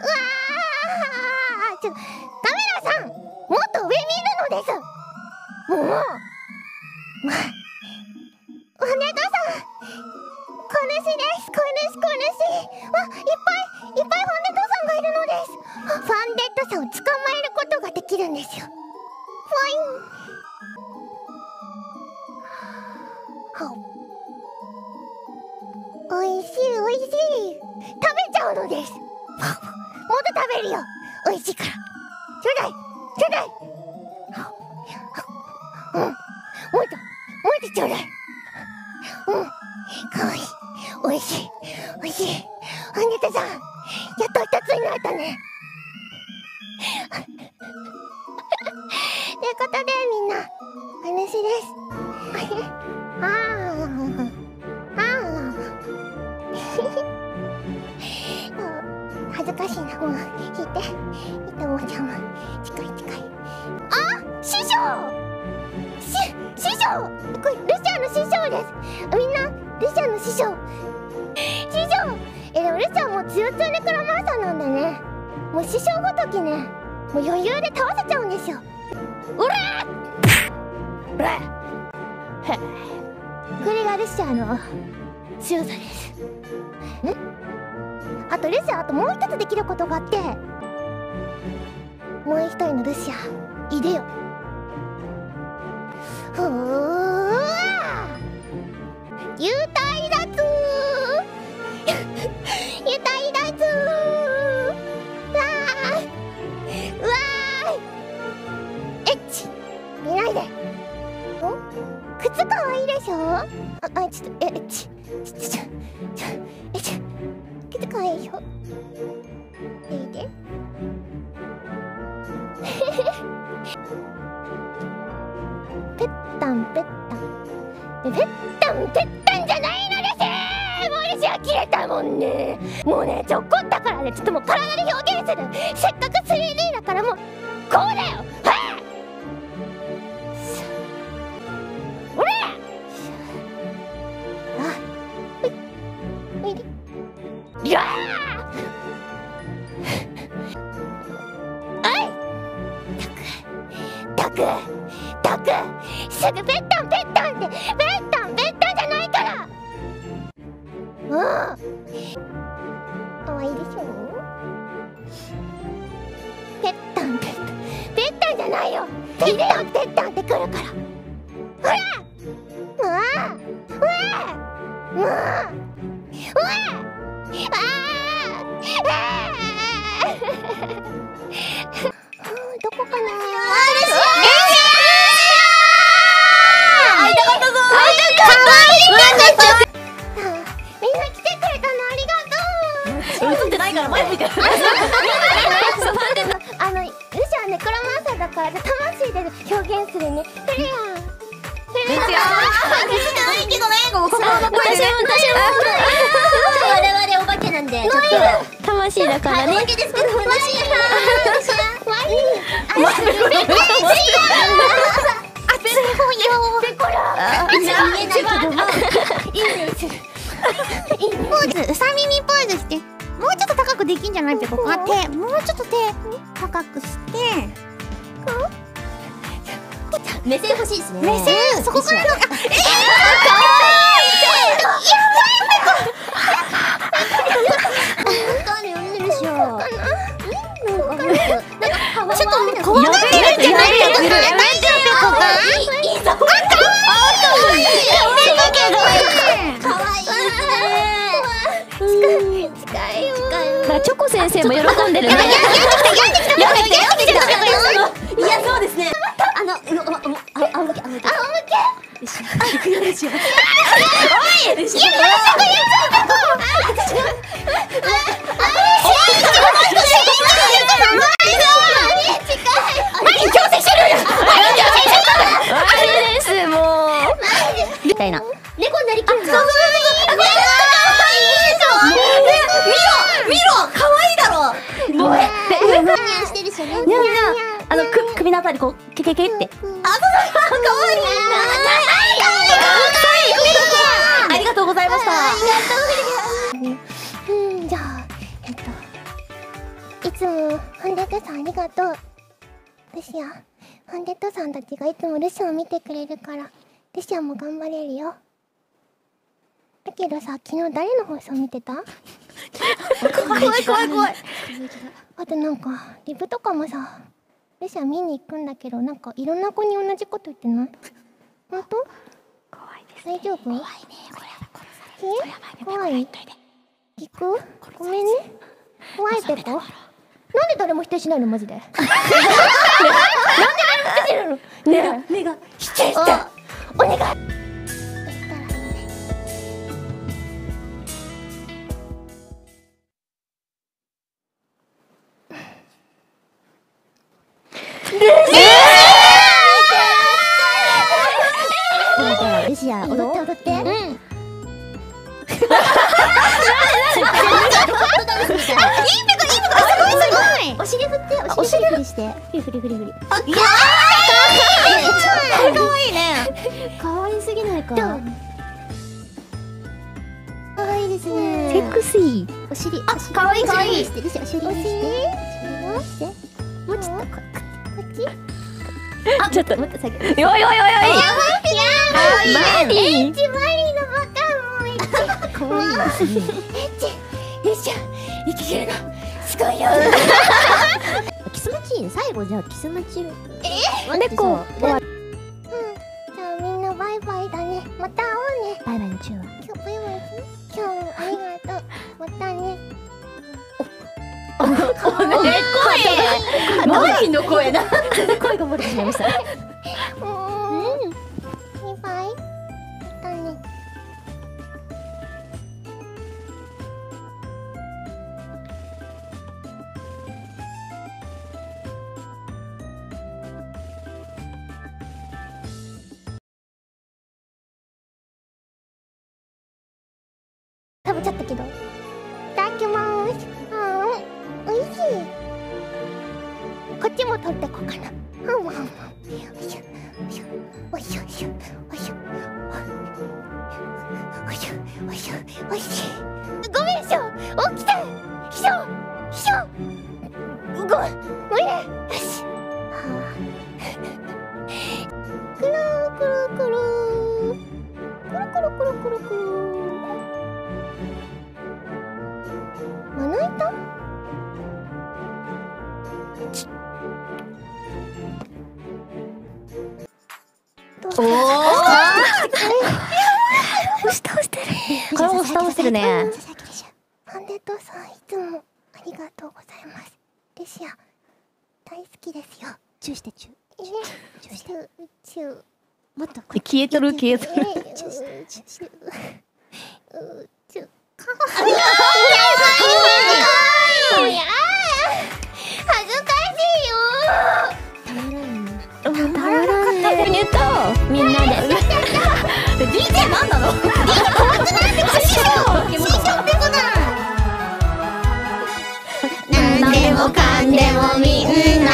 わちょカメラさんもっと上見るのです。もうまお姉さん小主です小主小主わいっぱいいっぱいファンデットさんがいるのです。ファンデットさんを捕まえることができるんですよ。ファイン。るよおいしいから。ちょうだい。ちょうだい。うん。もっともっとちょうだい。うん。かわいい。おいしい。おいしい。アンネタさん。やっと一つになったね。ということでみんな。話です。ああしいなもう引いて引いてもちゃんも近い近いあ師匠し師匠これルシアの師匠ですみんなルシアの師匠師匠えでもルシアもう強強ネクロマンサーなんだねもう師匠ごときねもう余裕で倒せちゃうんですようらうらこれがルシアの強さですんあとルシアあともう一つできることがあって。もう一人のルシアいでよ。ふう幽体脱。幽体脱。わー。わー。エッチ。見ないで。お？靴かわいいでしょ？ああちょっとえエッチ。ちょちょちょちょえっちいいで。しょいいでペッタンペッタンペッタンペッタンじゃないのです。もう私は切れたもんね。もうねちょこったからねちょっともう体で表現する。せっかくたくたくたくすぐベッタンベッタンってベッタンベッタンじゃないから。うん。かわいいでしょベッタンベッタンベッタンじゃないよ。ペッタンペッタンってくる私も。我々お化けなんでちょっと。魂だからねお化けですけど話ワインあペコラあペコよペコラ見えないいいねするポーズうさ耳ポーズしてもうちょっと高くできんじゃないペコあ手もうちょっと手高くして目線欲しいですね目線そこからのあえー、かわいい誰呼んでるでしょなんかちょっと怖がってるんじゃないペコさん大丈夫ペコがいいぞあ、かわいいかわいいですね近いよだからチョコ先生も喜んでるねやってきたやってきたさんありがとう。ルシアハンデッドさんたちがいつもルシアを見てくれるからルシアも頑張れるよ。だけどさ昨日誰の放送見てた？怖い怖い怖い。あとなんかリブとかもさルシア見に行くんだけどなんかいろんな子に同じこと言ってない？本当？怖いです大丈夫？怖いね。これ怖い？聞く？ごめんね。怖いって子なんで誰も否定しないのマジで。なんで誰も否定しないの？ねえ。目が否定してお願いお尻振りして。振り振り振り振りあいやーかわいいね。かわいすぎないか。かわいいですね。セクシーお尻あかわいい。かわいい。お尻。お尻。してお尻。してもうちょっと。ここっちあちょっともっと下げるよいよい。よい。よいマリエッチマリーのバカもうエッチかわいい。エッチよっしゃ息切れが。すごいよ 最後じゃあキスマチ？ンえ猫うん。じゃあみんなバイバイだね。また会おうねバイバイのチューは。今日バイバイ今日もありがとう。またね。マリの声だ声が漏れてしまいましたうんバイバイまたね食べちゃったけど。いただきますうんおいしい。こっちも取ってこうかな。はんはんはんよいしょよいしょおいしょおいしょおいしょおいしょおいしょおいしい。ごめんしょ起きてひしょひしょごめんごめんよしはあくるくるくるくるくるくるくるくるまな板どうした押し倒してるこれ押し倒してるね佐々木でしょパンデットさんいつもありがとうございますレシア大好きですよチューしてチューえチュチュチュもっと消えとる消えとるえチュチュチュチュかわいいや恥ずかしいよ。たまらんね。うんたまらんね。言ったみんなで DJ なんなの。DJ 怖くないって師匠師匠ってことなんでもかんでもみんな